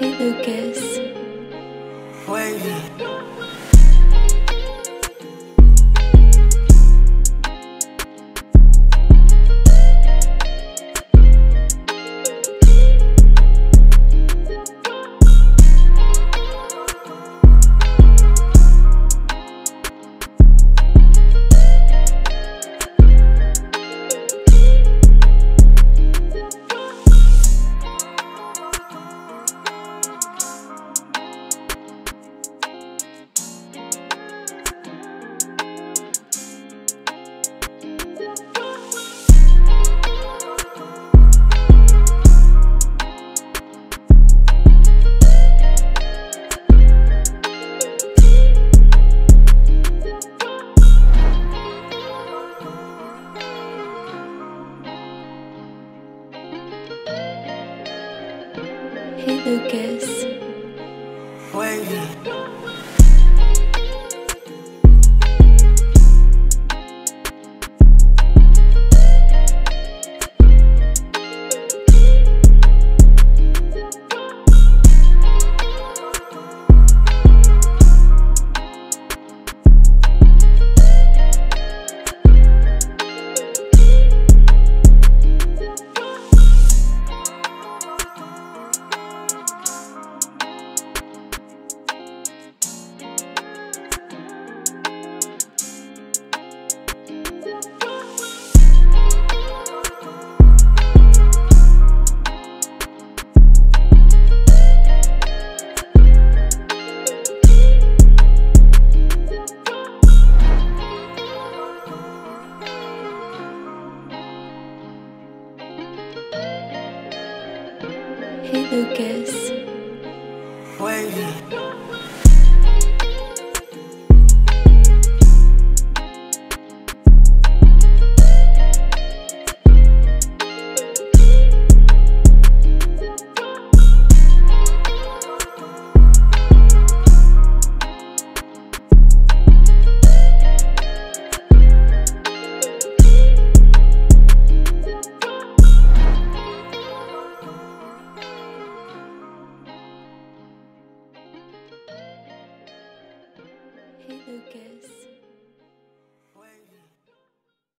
Hey Lucas. Wavy. Hey Lucas. Wavy. Hey Lucas. Wavy. Lucas.